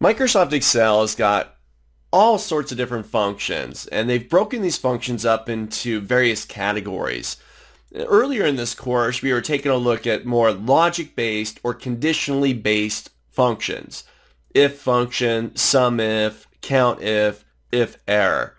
Microsoft Excel has got all sorts of different functions, and they've broken these functions up into various categories. Earlier in this course, we were taking a look at more logic-based or conditionally based functions. If function, sum if, count if, if error.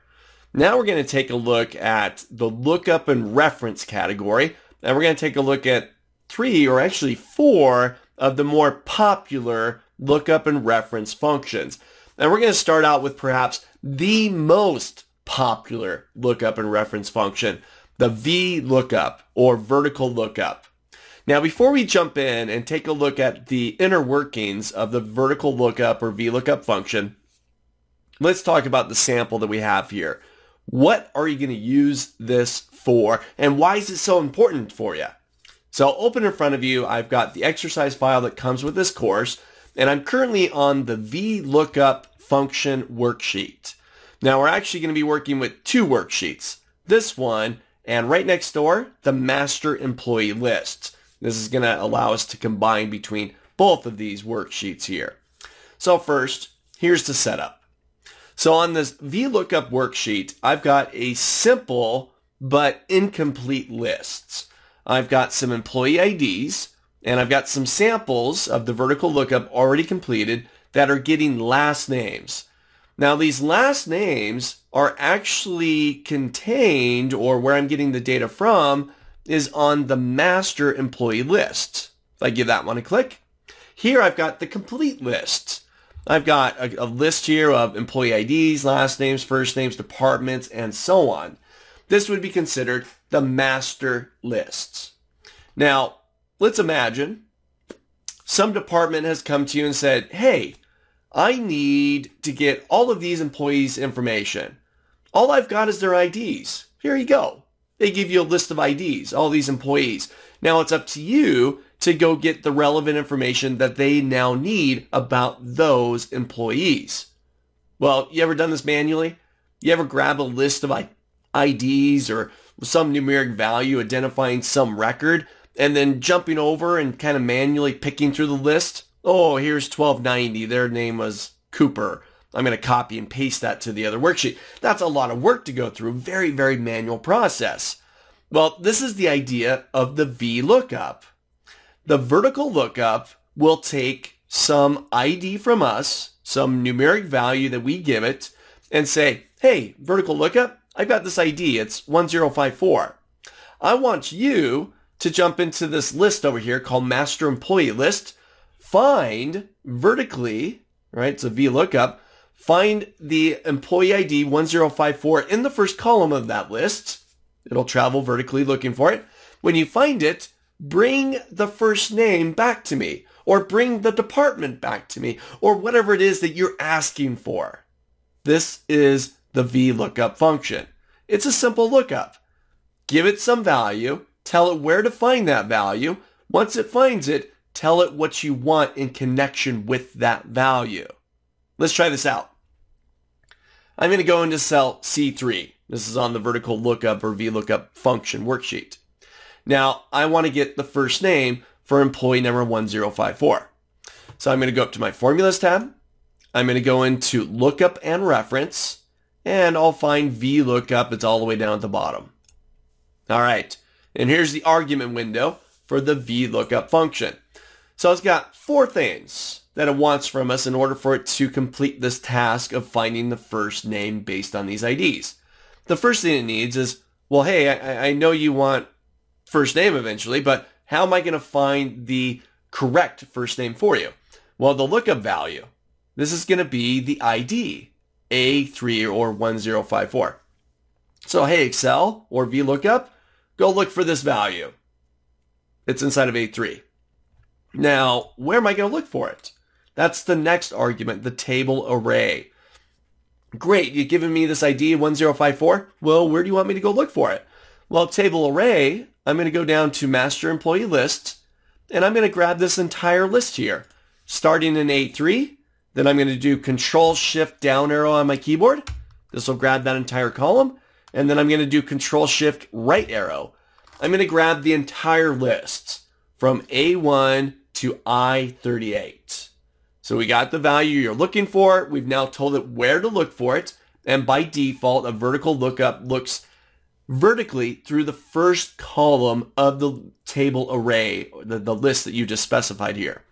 Now we're going to take a look at the lookup and reference category, and we're going to take a look at three, or actually four, of the more popular lookup and reference functions. And we're going to start out with perhaps the most popular lookup and reference function, the VLOOKUP or vertical lookup. Now, before we jump in and take a look at the inner workings of the vertical lookup or VLOOKUP function, let's talk about the sample that we have here. What are you going to use this for and why is it so important for you? So open in front of you, I've got the exercise file that comes with this course and I'm currently on the VLOOKUP function worksheet. Now we're actually going to be working with two worksheets. This one and right next door, the master employee list. This is going to allow us to combine between both of these worksheets here. So first, here's the setup. So on this VLOOKUP worksheet, I've got a simple but incomplete lists. I've got some employee IDs, and I've got some samples of the vertical lookup already completed that are getting last names. Now these last names are actually contained or where I'm getting the data from is on the master employee list. If I give that one a click, here I've got the complete list. I've got a, a list here of employee IDs, last names, first names, departments, and so on. This would be considered the master lists. Now, let's imagine some department has come to you and said, hey, I need to get all of these employees' information. All I've got is their IDs. Here you go. They give you a list of IDs, all these employees. Now it's up to you to go get the relevant information that they now need about those employees. Well, you ever done this manually? You ever grab a list of IDs or some numeric value identifying some record and then jumping over and kind of manually picking through the list. Oh, here's 1290. Their name was Cooper. I'm going to copy and paste that to the other worksheet. That's a lot of work to go through. Very, very manual process. Well, this is the idea of the VLOOKUP. The vertical lookup will take some ID from us, some numeric value that we give it, and say, hey, vertical lookup, I've got this ID. It's 1054. I want you to jump into this list over here called master employee list, find vertically, right? It's a VLOOKUP, find the employee ID 1054 in the first column of that list. It'll travel vertically looking for it. When you find it, bring the first name back to me or bring the department back to me or whatever it is that you're asking for. This is the VLOOKUP function. It's a simple lookup. Give it some value Tell it where to find that value. Once it finds it, tell it what you want in connection with that value. Let's try this out. I'm going to go into cell C3. This is on the vertical lookup or VLOOKUP function worksheet. Now, I want to get the first name for employee number 1054. So I'm going to go up to my formulas tab. I'm going to go into lookup and reference, and I'll find VLOOKUP. It's all the way down at the bottom. All right. And here's the argument window for the VLOOKUP function. So it's got four things that it wants from us in order for it to complete this task of finding the first name based on these IDs. The first thing it needs is, well, hey, I, I know you want first name eventually, but how am I going to find the correct first name for you? Well, the lookup value. This is going to be the ID, A3 or 1054. So, hey, Excel or VLOOKUP, go look for this value. It's inside of A3. Now, where am I going to look for it? That's the next argument, the table array. Great, you've given me this ID 1054. Well, where do you want me to go look for it? Well, table array, I'm going to go down to master employee list, and I'm going to grab this entire list here. Starting in A3, then I'm going to do control shift down arrow on my keyboard. This will grab that entire column and then I'm going to do control shift right arrow. I'm going to grab the entire list from A1 to I38. So we got the value you're looking for. We've now told it where to look for it. And by default, a vertical lookup looks vertically through the first column of the table array, the, the list that you just specified here.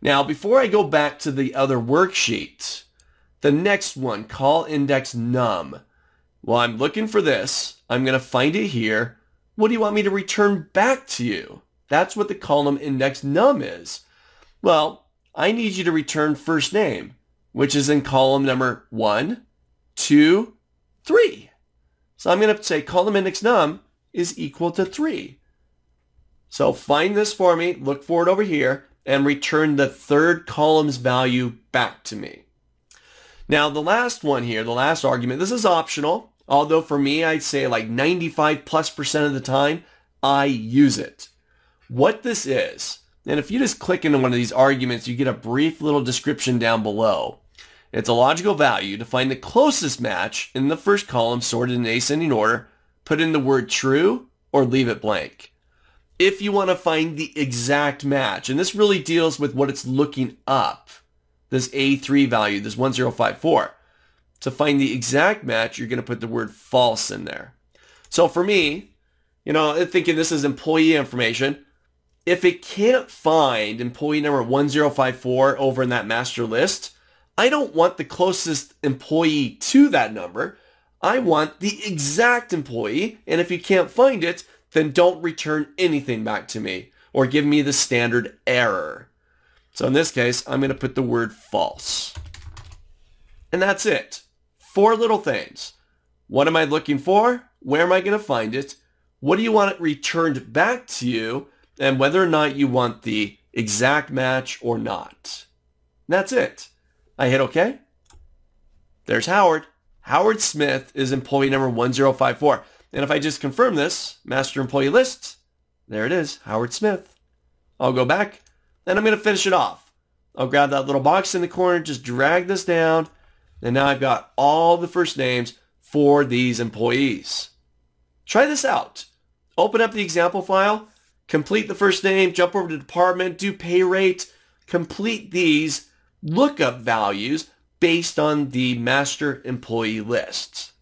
Now, before I go back to the other worksheet, the next one, col index num. Well, I'm looking for this. I'm going to find it here. What do you want me to return back to you? That's what the column index num is. Well, I need you to return first name, which is in column number one, two, three. So I'm going to say column index num is equal to three. So find this for me, look for it over here, and return the third column's value back to me. Now the last one here, the last argument, this is optional. Although for me, I'd say like 95 plus percent of the time, I use it. What this is, and if you just click into one of these arguments, you get a brief little description down below. It's a logical value to find the closest match in the first column sorted in ascending order, put in the word true or leave it blank. If you want to find the exact match, and this really deals with what it's looking up, this A3 value, this 1054. To find the exact match, you're going to put the word false in there. So for me, you know, thinking this is employee information, if it can't find employee number 1054 over in that master list, I don't want the closest employee to that number. I want the exact employee. And if you can't find it, then don't return anything back to me or give me the standard error. So in this case, I'm going to put the word false. And that's it. Four little things. What am I looking for? Where am I going to find it? What do you want it returned back to you? And whether or not you want the exact match or not. That's it. I hit OK. There's Howard. Howard Smith is employee number 1054. And if I just confirm this, master employee list, there it is, Howard Smith. I'll go back, and I'm going to finish it off. I'll grab that little box in the corner, just drag this down, and now I've got all the first names for these employees. Try this out. Open up the example file, complete the first name, jump over to department, do pay rate, complete these lookup values based on the master employee lists.